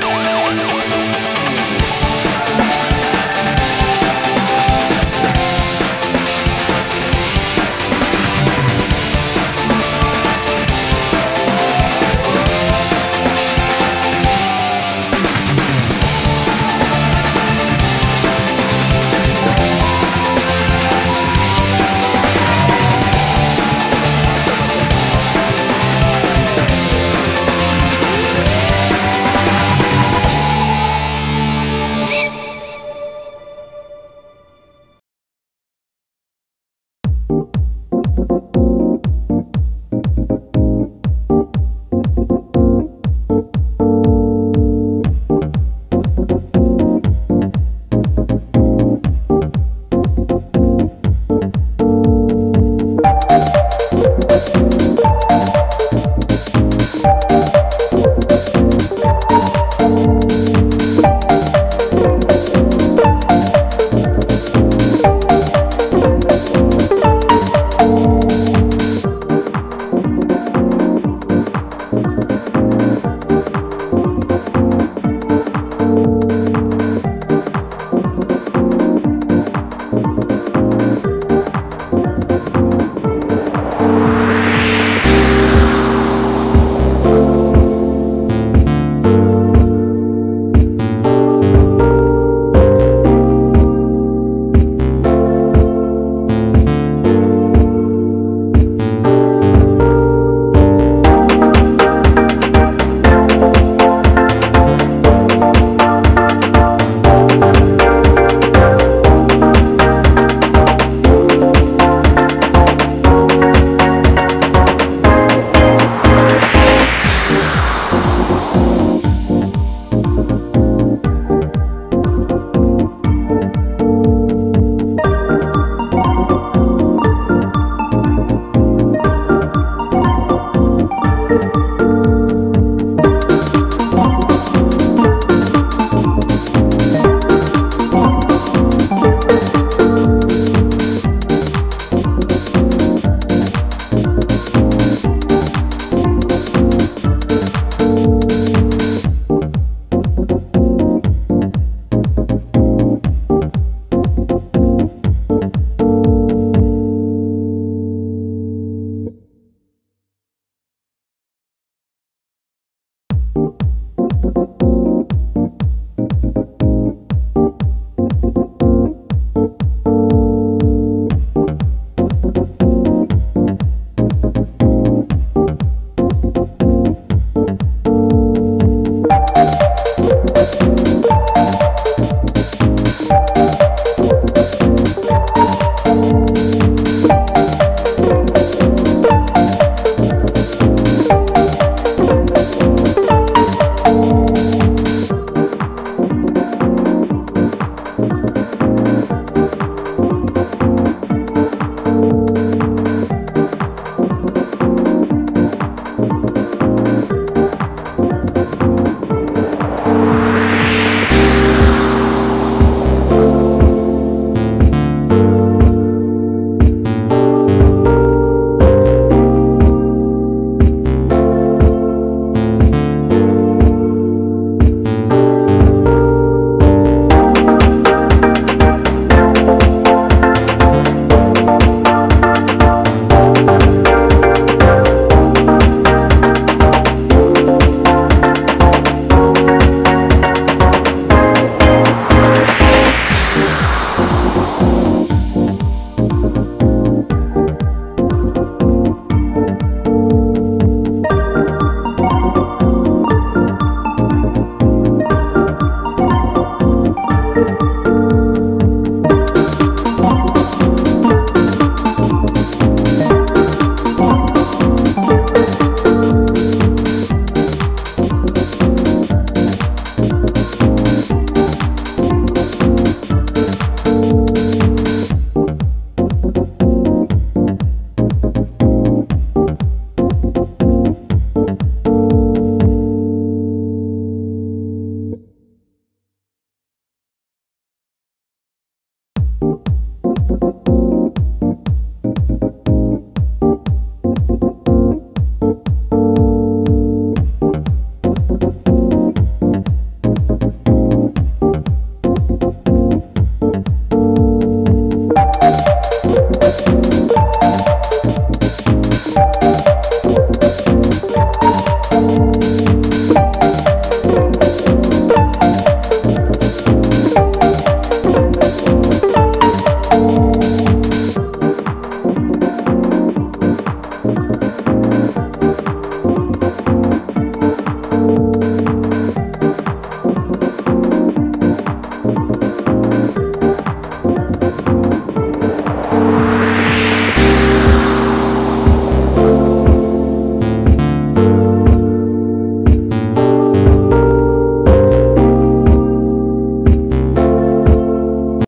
Bye.